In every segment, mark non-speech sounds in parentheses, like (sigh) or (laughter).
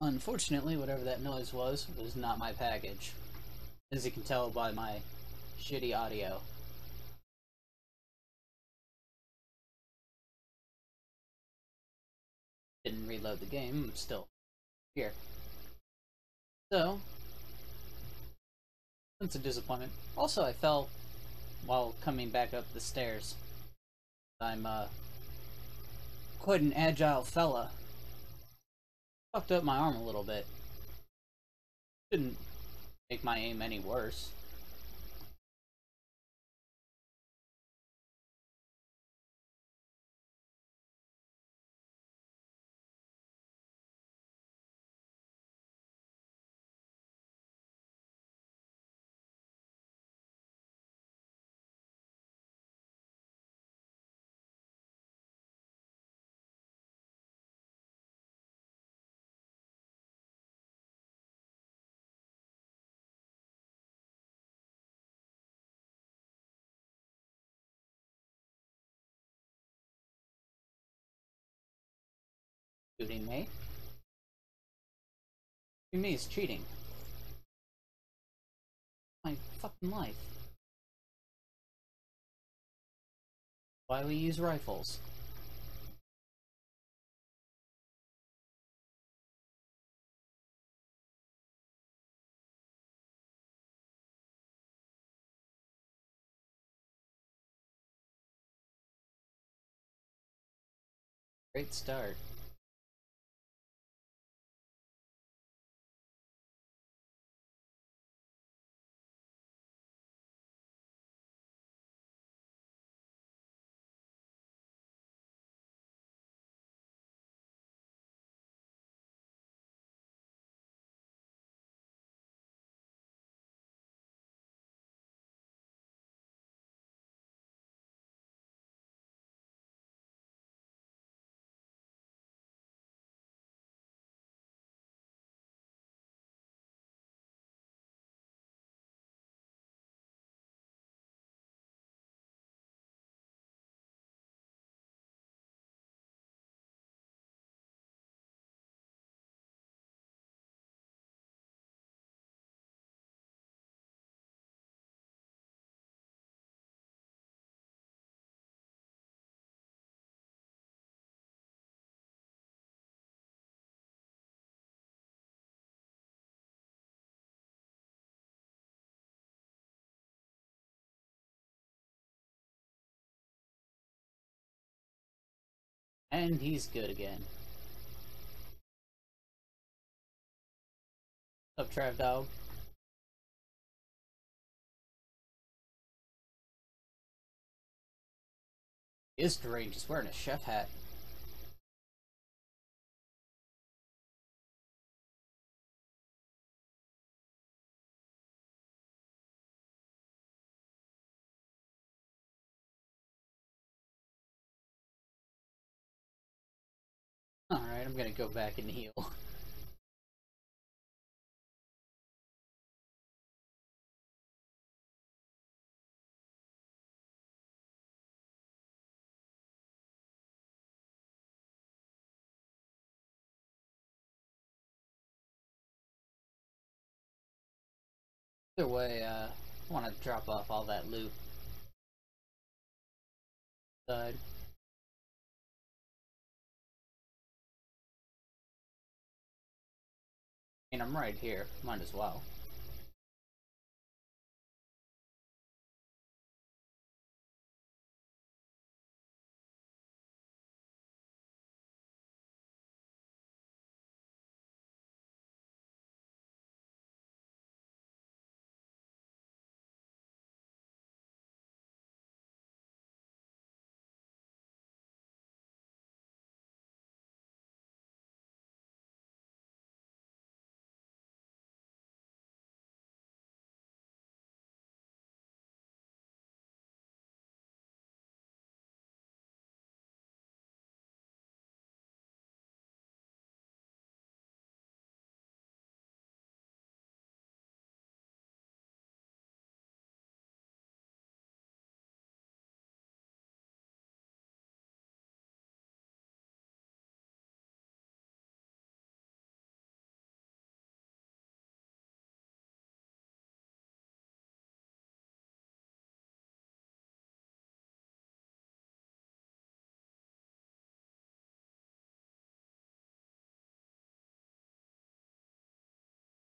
Unfortunately, whatever that noise was, was not my package. As you can tell by my shitty audio. Didn't reload the game, I'm still here. So, it's a disappointment. Also, I fell while coming back up the stairs. I'm, uh, quite an agile fella. Fucked up my arm a little bit. Didn't make my aim any worse. Shooting me? Shooting me is cheating. My fucking life. Why we use rifles? Great start. And he's good again. Up, Trav Dog? Is deranged, he's wearing a chef hat. I'm gonna go back and heal. Either way, uh, I want to drop off all that loot. Side. Mean, I'm right here. Might as well.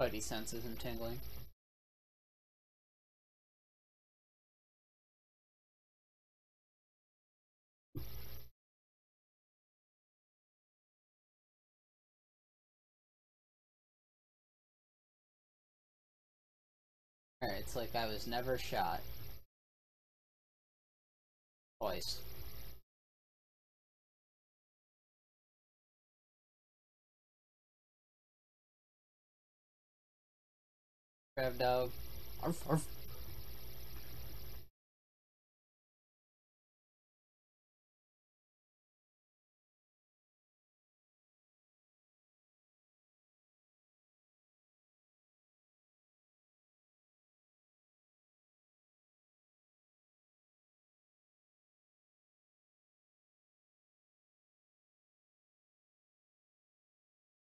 Spidey senses and tingling. Alright, it's like I was never shot. Twice. Crab dog. Arf, arf.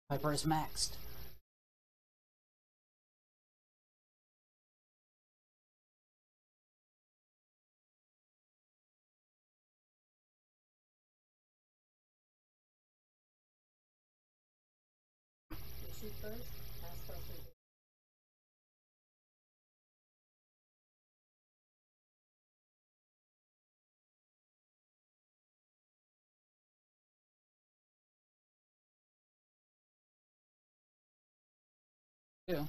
Piper is maxed. Or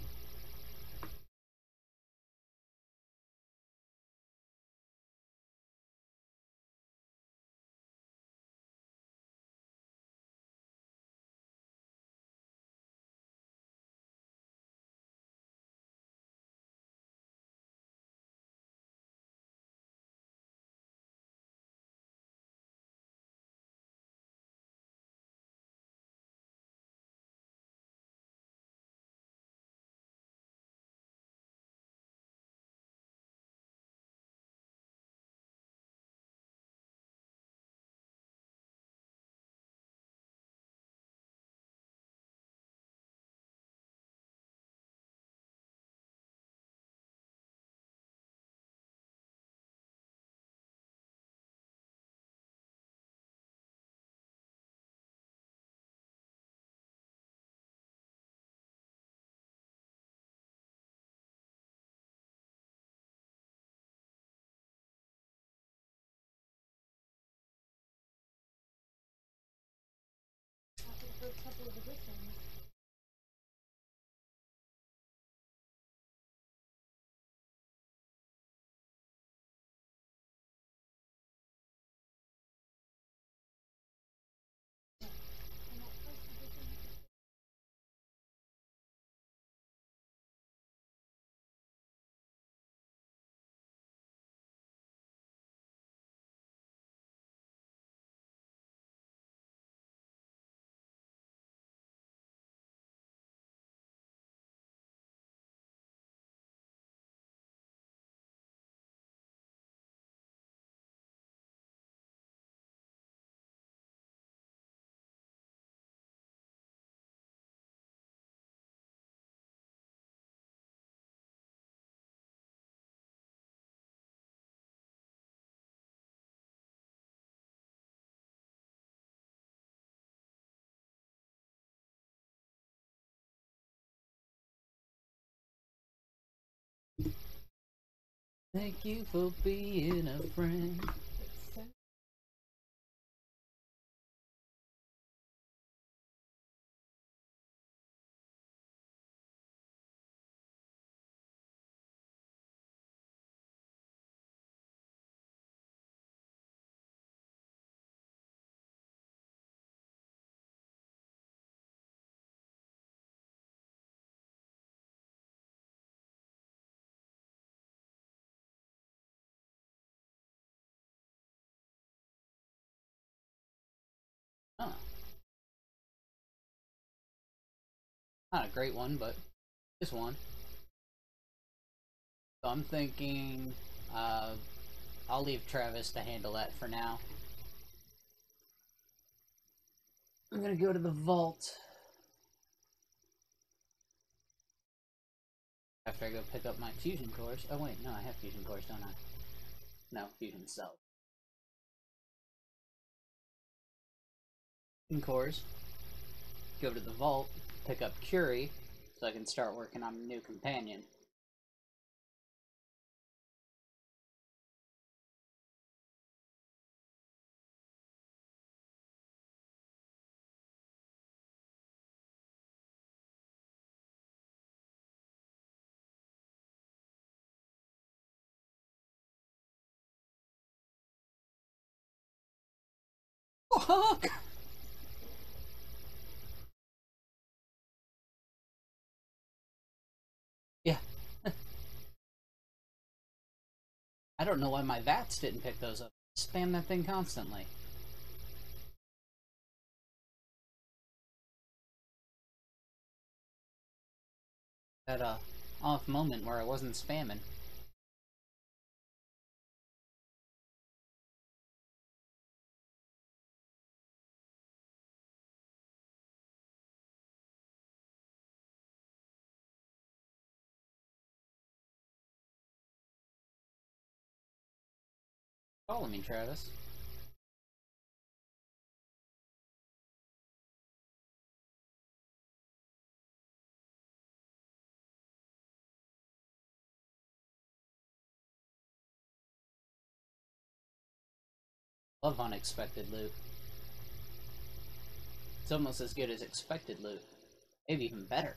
first couple of editions. Thank you for being a friend. Not a great one, but just one. So I'm thinking, uh, I'll leave Travis to handle that for now. I'm gonna go to the vault. After I go pick up my fusion cores. Oh wait, no, I have fusion cores, don't I? No, fusion cells. Fusion cores. Go to the vault, pick up Curie, so I can start working on a new companion. Fuck! Yeah. I don't know why my VATS didn't pick those up. Spam that thing constantly. That uh off moment where I wasn't spamming. Follow me, Travis. Love unexpected loot. It's almost as good as expected loot. Maybe even better.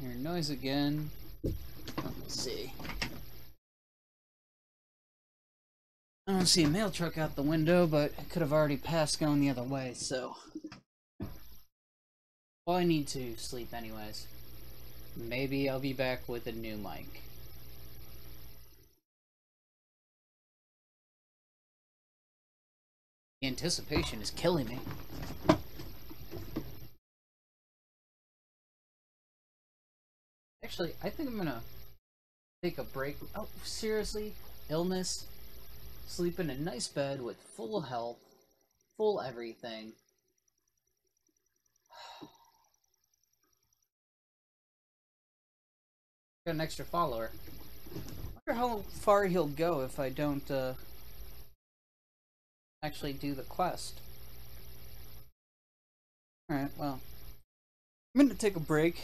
Hear noise again. Let's see. I don't see a mail truck out the window, but it could have already passed going the other way, so. Well, I need to sleep anyways. Maybe I'll be back with a new mic. The anticipation is killing me. Actually, I think I'm gonna take a break. Oh, seriously? Illness? Sleep in a nice bed with full health, full everything. (sighs) Got an extra follower. wonder how far he'll go if I don't, uh, actually do the quest. Alright, well. I'm gonna take a break.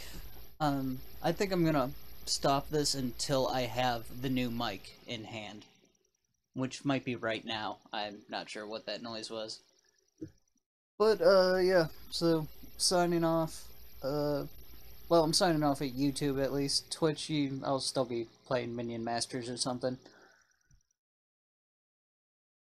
Um, I think I'm gonna stop this until I have the new mic in hand. Which might be right now. I'm not sure what that noise was. But, uh, yeah. So, signing off. Uh, well, I'm signing off at YouTube at least. Twitch, I'll still be playing Minion Masters or something.